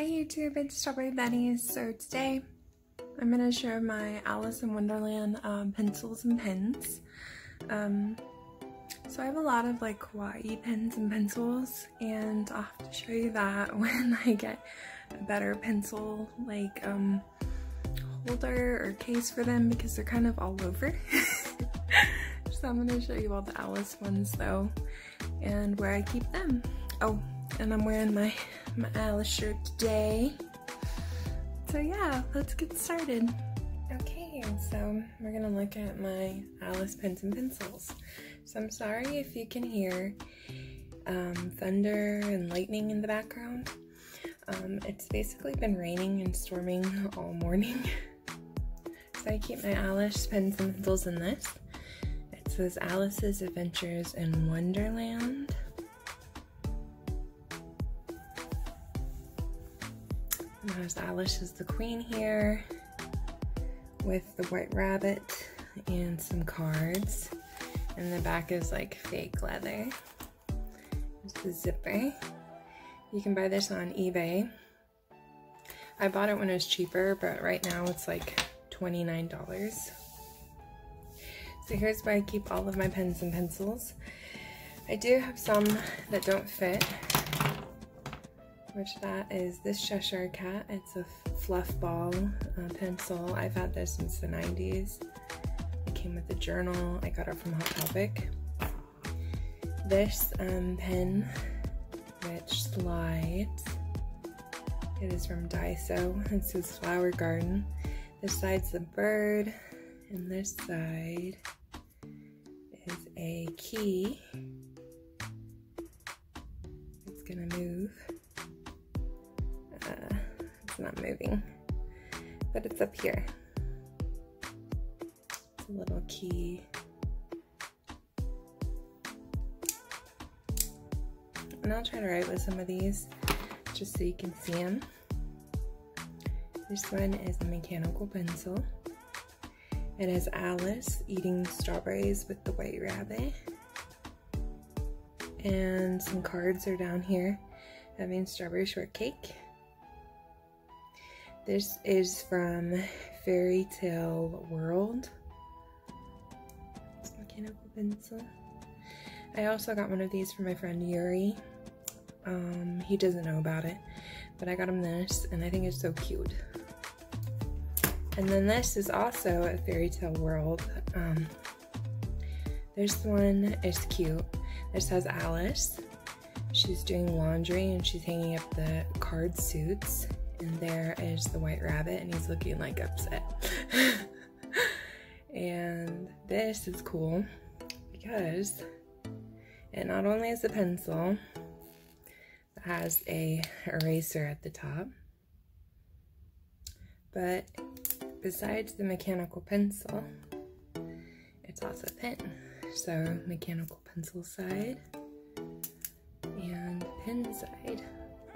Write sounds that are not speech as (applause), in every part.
Hi YouTube, it's Strawbearie Bunnies. So today I'm going to show my Alice in Wonderland um, pencils and pens. Um, so I have a lot of like kawaii pens and pencils and I'll have to show you that (laughs) when I get a better pencil like um, holder or case for them because they're kind of all over. (laughs) so I'm going to show you all the Alice ones though and where I keep them. Oh, and I'm wearing my, my Alice shirt today. So yeah, let's get started. Okay, so we're gonna look at my Alice pens and pencils. So I'm sorry if you can hear um, thunder and lightning in the background. Um, it's basically been raining and storming (laughs) all morning. so I keep my Alice pens and pencils in this. It says Alice's Adventures in Wonderland. Alice is the queen here with the white rabbit and some cards. And the back is like fake leather. There's the zipper. You can buy this on eBay. I bought it when it was cheaper, but right now it's like $29. So here's where I keep all of my pens and pencils. I do have some that don't fit, which that is this Cheshire Cat. It's a fluff ball uh, pencil. I've had this since the 90s. It came with a journal. I got it from Hot Topic. This um, pen, which slides, it is from Daiso. It says Flower Garden. This side's the bird, and this side is a key. It's gonna move not moving, but it's up here. It's a little key. And I'll try to write with some of these just so you can see them. This one is a mechanical pencil. It has Alice eating strawberries with the white rabbit. And some cards are down here having strawberry shortcake. This is from Fairy Tale World. Mechanical pencil. I also got one of these for my friend Yuri. Um, he doesn't know about it, but I got him this, and I think it's so cute. And then this is also a Fairy Tale World. Um, this one is cute. This has Alice. She's doing laundry and she's hanging up the card suits and there is the white rabbit and he's looking like upset. (laughs) and this is cool because it not only is a pencil, it has a eraser at the top, but besides the mechanical pencil, it's also a pen. So mechanical pencil side and pen side.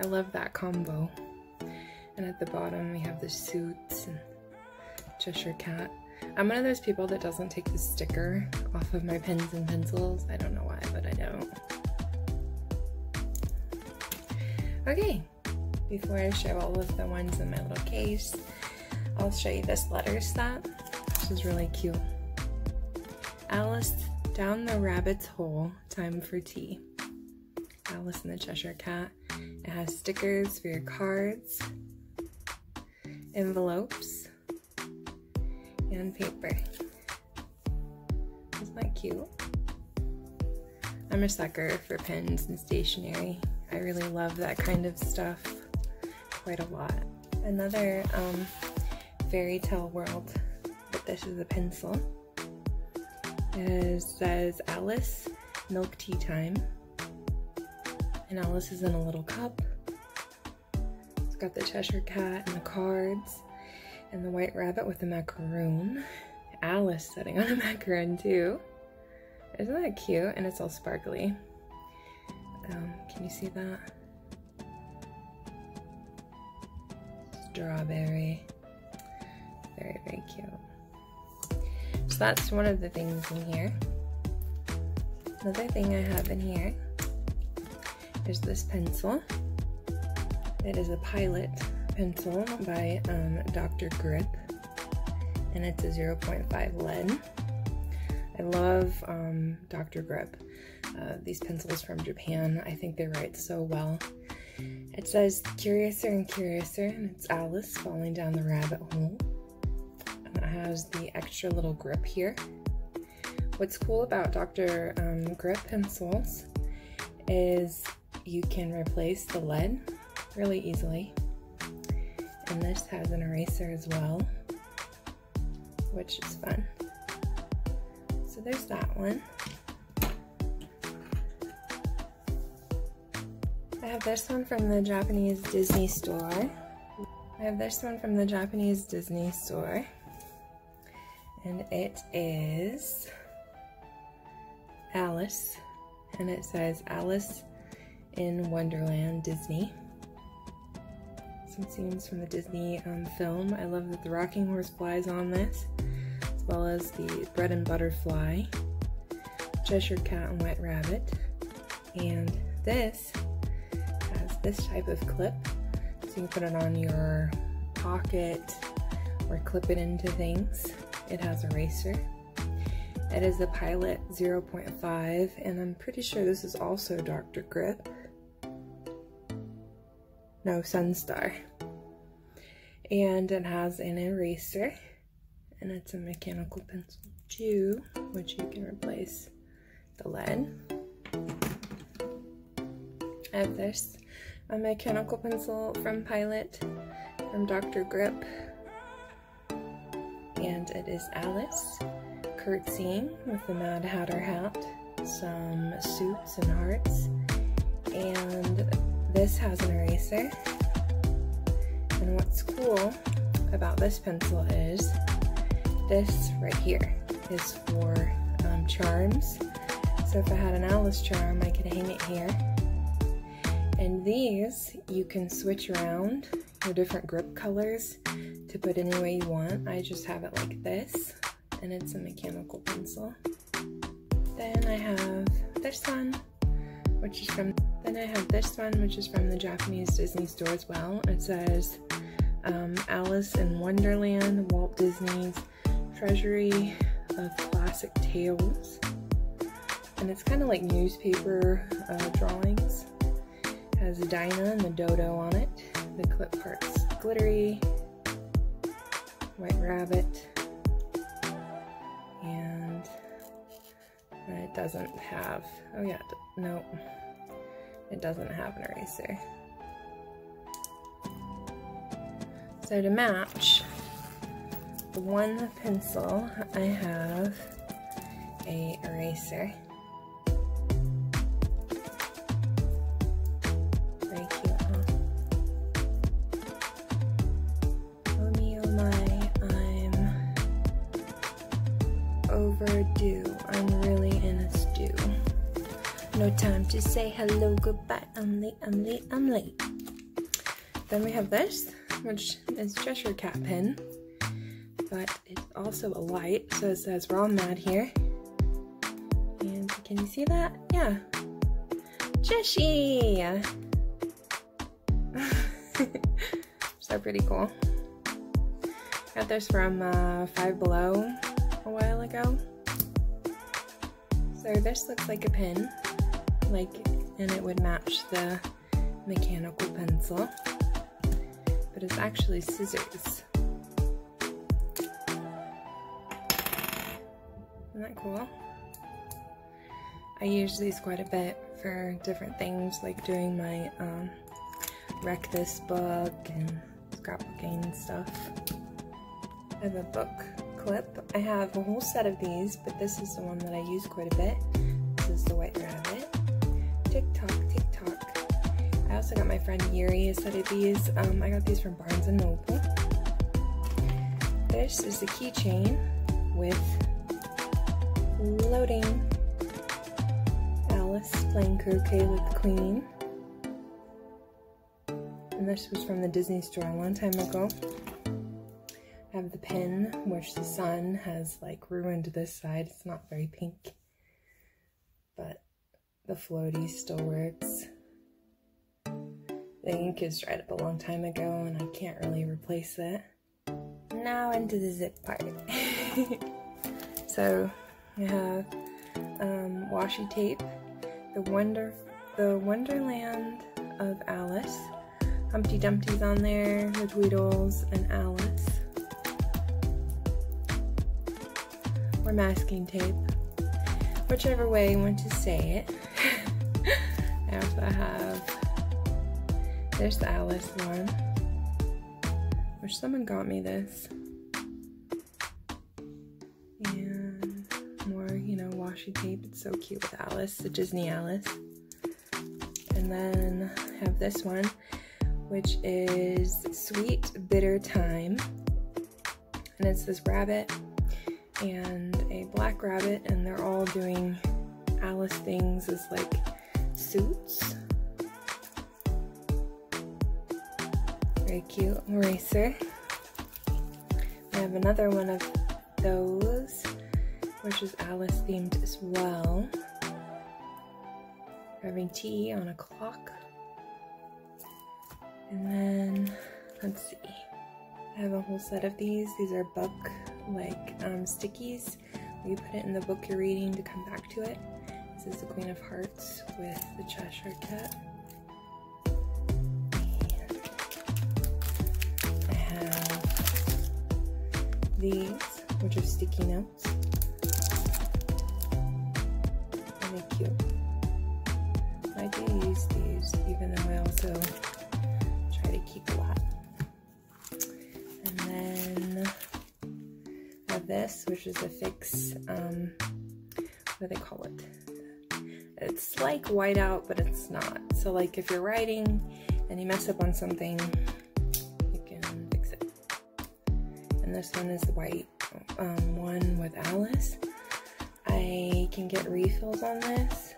I love that combo. And at the bottom we have the suits and Cheshire Cat. I'm one of those people that doesn't take the sticker off of my pens and pencils. I don't know why, but I don't. Okay, before I show all of the ones in my little case, I'll show you this letter set, which is really cute. Alice down the rabbit's hole, time for tea. Alice and the Cheshire Cat. It has stickers for your cards, envelopes, and paper. Isn't that cute? I'm a sucker for pens and stationery. I really love that kind of stuff quite a lot. Another um, fairy tale world, but this is a pencil. It says Alice, milk tea time. And Alice is in a little cup got the Cheshire Cat and the cards and the White Rabbit with the macaroon. Alice sitting on a (laughs) macaroon too. Isn't that cute? And it's all sparkly. Um, can you see that? Strawberry. Very, very cute. So that's one of the things in here. Another thing I have in here is this pencil. It is a Pilot pencil by um, Dr. Grip, and it's a 0.5 lead. I love um, Dr. Grip. Uh, these pencils from Japan, I think they write so well. It says Curiouser and Curiouser, and it's Alice falling down the rabbit hole. And it has the extra little grip here. What's cool about Dr. Um, Grip pencils is you can replace the lead really easily. And this has an eraser as well, which is fun. So there's that one. I have this one from the Japanese Disney store. I have this one from the Japanese Disney store. And it is Alice. And it says Alice in Wonderland Disney. Some scenes from the Disney um, film. I love that the rocking horse flies on this, as well as the bread and butterfly, Cheshire Cat and White Rabbit. And this has this type of clip, so you can put it on your pocket or clip it into things. It has a eraser. It is the Pilot 0.5, and I'm pretty sure this is also Dr. Grip. No, Sunstar. And it has an eraser, and it's a mechanical pencil too, which you can replace the lead. I have this, a mechanical pencil from Pilot, from Dr. Grip, and it is Alice curtsying with the Mad Hatter hat, some suits and hearts, and this has an eraser. And what's cool about this pencil is this right here is for um, charms. So if I had an Alice charm, I could hang it here. And these, you can switch around your different grip colors to put any way you want. I just have it like this and it's a mechanical pencil. Then I have this one, which is from, then I have this one, which is from the Japanese Disney store as well. It says um, Alice in Wonderland, Walt Disney's Treasury of Classic Tales. And it's kind of like newspaper uh, drawings. It has Dinah and the dodo on it. The clip part's glittery. White rabbit. And it doesn't have, oh yeah, no, it doesn't have an eraser. So to match the one pencil, I have a eraser. Very cute, oh my, I'm overdue. I'm really in a stew. No time to say hello, goodbye. I'm late, I'm late, I'm late. Then we have this, which is Cheshire Cat pin, but it's also a light, so it says Raw Mad here. And can you see that? Yeah. Cheshire! (laughs) so pretty cool. Got this from uh, Five Below a while ago. So this looks like a pen, like, and it would match the mechanical pencil, but it's actually scissors. Isn't that cool? I use these quite a bit for different things, like doing my um, Wreck This book and scrapbooking stuff. I have a book clip. I have a whole set of these, but this is the one that I use quite a bit. This is the White Rabbit. Tick tock, tick tock. I also got my friend Yuri a set of these. Um, I got these from Barnes & Noble. This is the keychain with loading Alice playing croquet with the queen. And this was from the Disney store a long time ago. I have the pin, which the sun has like ruined this side. It's not very pink, the floaty still works. the ink is dried up a long time ago and I can't really replace it. Now into the zip part. (laughs) so we have um, washi tape, the Wonder, the Wonderland of Alice, Humpty Dumpty's on there, the Tweedles, and Alice. Or masking tape, whichever way you want to say it. (laughs) I also have, there's the Alice one. Wish someone got me this. And more, you know, washi tape. It's so cute with Alice, the Disney Alice. And then I have this one, which is Sweet Bitter Time. And it's this rabbit and black rabbit, and they're all doing Alice things as like suits. Very cute eraser. I have another one of those, which is Alice themed as well. Having tea on a clock. And then, let's see. I have a whole set of these. These are book like um, stickies. You put it in the book you're reading to come back to it. This is the Queen of Hearts with the Cheshire Cat. And I have these, which are sticky notes. Really cute. I do use these, even though I also try to keep a lot. Which is a fix, um, what do they call it? it's like whiteout, but it's not. So like if you're writing and you mess up on something, you can fix it. And this one is the white um, one with Alice. I can get refills on this.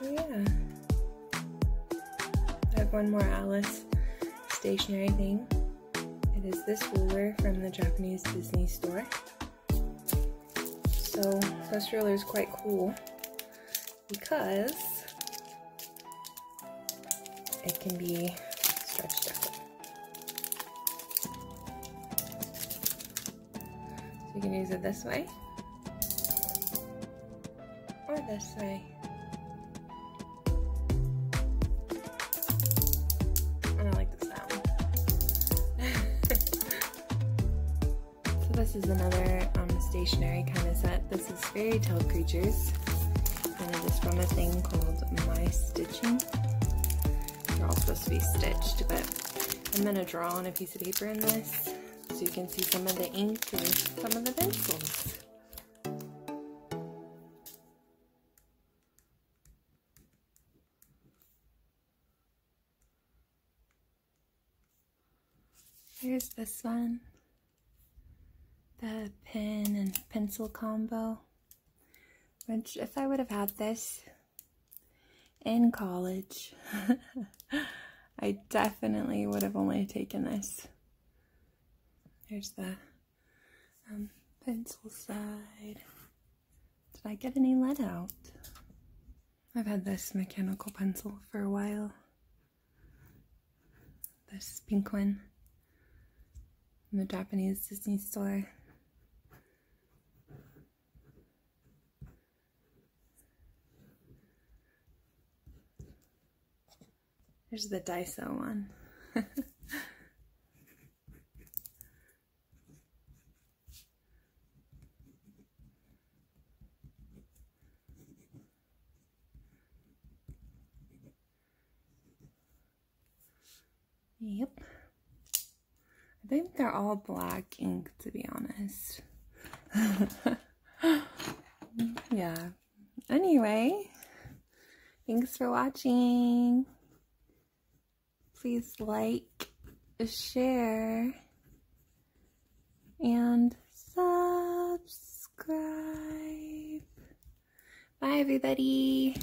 So yeah. I have one more Alice stationery thing. It is this ruler from the Japanese Disney store. So this ruler is quite cool because it can be stretched out. So you can use it this way or this way. Stationery kind of set. This is Fairy Tale Creatures and it is from a thing called My Stitching. They're all supposed to be stitched, but I'm going to draw on a piece of paper in this so you can see some of the ink or some of the pencils. Here's this one, the pen and pencil combo. Which, if I would have had this in college, (laughs) I definitely would have only taken this. Here's the um, pencil side. Did I get any lead out? I've had this mechanical pencil for a while. This pink one in the Japanese Disney store. There's the Daiso one. (laughs) yep. I think they're all black ink to be honest. (laughs) yeah. Anyway, thanks for watching please like, share, and subscribe. Bye, everybody.